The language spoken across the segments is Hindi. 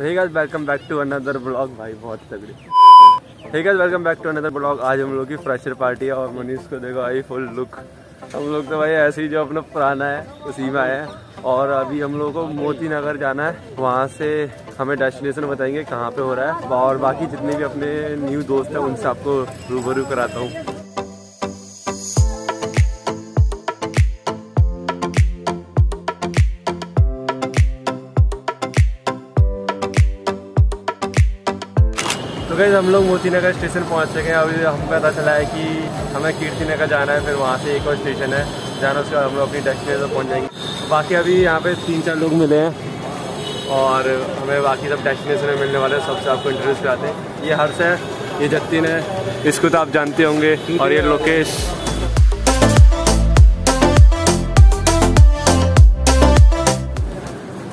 Hey guys welcome back to another blog भाई, बहुत तगड़ी। Hey guys welcome back to another blog आज हम लोग की फ्रेशर पार्टी है और मनीष को देखो भाई फुल लुक। हम लोग तो भाई ऐसे ही जो अपना पुराना है, उसी में आए हैं। और अभी हम लोगों को मोती नगर जाना है। वहाँ से हमें डेस्टिनेशन बताएँगे कहाँ पे हो रहा है। और बाकी जितने भी अपने न्यू दोस्त हैं, उनसे आपको रूबरू कराता हूँ। गई हम लोग मोती नगर स्टेशन पहुँच चुके हैं। अभी हमको पता चला है कि हमें कीर्ति नगर जाना है, फिर वहाँ से एक और स्टेशन है। जाना उसके बाद हम लोग अपनी डेस्टिनेशन पहुँच जाएँगे। बाकी अभी यहाँ पे तीन चार लोग मिले हैं और हमें बाकी सब डेस्टिनेशन में मिलने वाले हैं। सबसे आपको इंट्रोड्यूस कराते हैं। ये हर्ष है, ये जतिन है, इसको तो आप जानते होंगे। और ये लोकेश।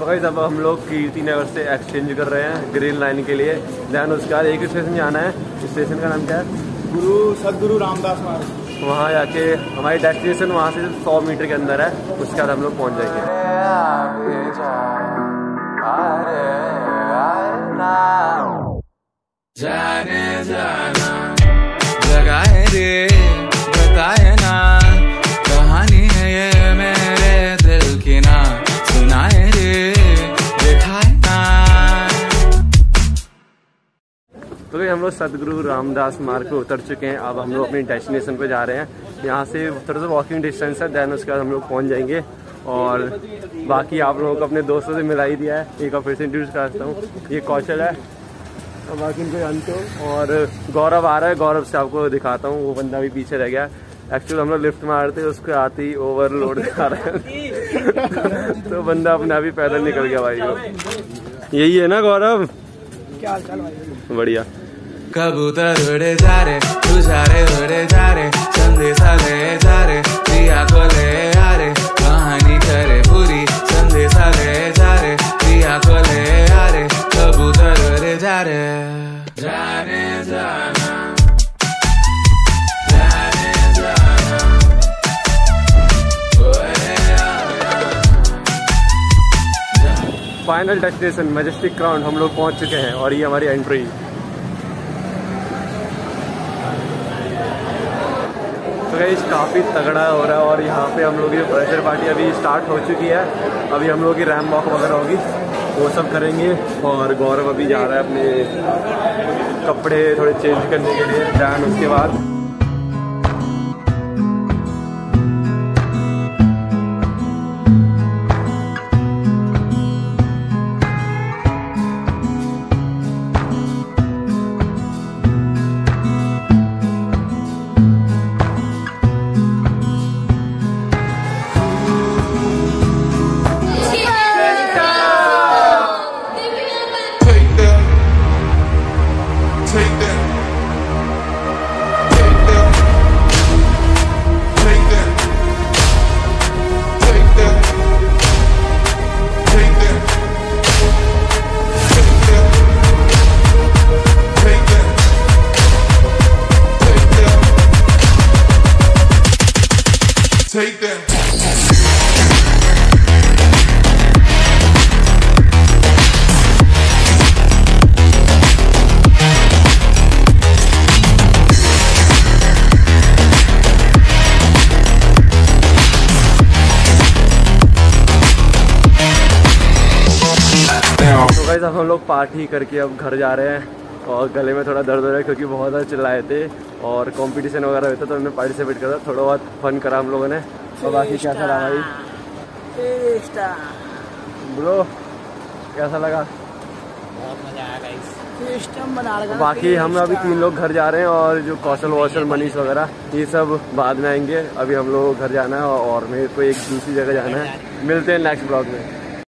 तो भाई अब हम लोग कीर्ति नगर से एक्सचेंज कर रहे हैं ग्रीन लाइन के लिए। दैन उसके बाद एक स्टेशन जाना है। स्टेशन का नाम क्या है? गुरु सदगुरु रामदास मार्ग वहाँ जाके हमारी डेस्टिनेशन वहाँ से सौ मीटर के अंदर है। उसके बाद हम लोग पहुँच जाएँगे। तो भाई, हम लोग सदगुरु रामदास मार्ग पे उतर चुके हैं। अब हम लोग अपनी डेस्टिनेशन पे जा रहे हैं। यहाँ से थोड़ा सा वॉकिंग डिस्टेंस है दैन उसके बाद हम लोग पहुँच जाएँगे। और बाकी आप लोगों को अपने दोस्तों से मिला ही दिया है। एक और फिर से इंट्रोड्यूस कराता हूँ। ये कौशल है। और बाकी इनको जानते हो। और गौरव आ रहा है। गौरव से आपको दिखाता हूँ। वो बंदा भी पीछे रह गया। एक्चुअली हम लोग लिफ्ट मारते उसके आते ही ओवरलोड दिखा रहे हैं। तो बंदा अपने ही पैदल निकल गया भाई। यही है ना गौरव? क्या हाल चाल भाई? बढ़िया। कबूतर उड़े जा रे तुझारे फाइनल डेस्टिनेशन, मैजेस्टिक क्राउन, हम लोग पहुँच चुके हैं और ये हमारी एंट्री। तो गाइस, काफ़ी तगड़ा हो रहा है और यहाँ पे हम लोग की प्रेशर पार्टी अभी स्टार्ट हो चुकी है। अभी हम लोग की रैम वॉक वगैरह होगी। वो सब करेंगे और गौरव अभी जा रहा है अपने कपड़े थोड़े चेंज करने के लिए दैन उसके बाद। Take that. That. तो गाइस अब हम लोग पार्टी करके अब घर जा रहे हैं और गले में थोड़ा दर्द हो रहा है क्योंकि बहुत ज़्यादा चिल्लाए थे और कंपटीशन वगैरह होता तो हमने पार्टिसिपेट करा। थोड़ा बहुत फन करा हम लोगों ने। और बाकी कैसा लगा भाई? ब्रो कैसा लगा? सिस्टम बना रखा बाकी हम अभी तीन लोग घर जा रहे हैं और जो कौशल वौशल मनीष वगैरह ये सब बाद में आएँगे। अभी हम लोग घर जाना है और मेरे को एक दूसरी जगह जाना है। मिलते हैं नेक्स्ट ब्लॉग में।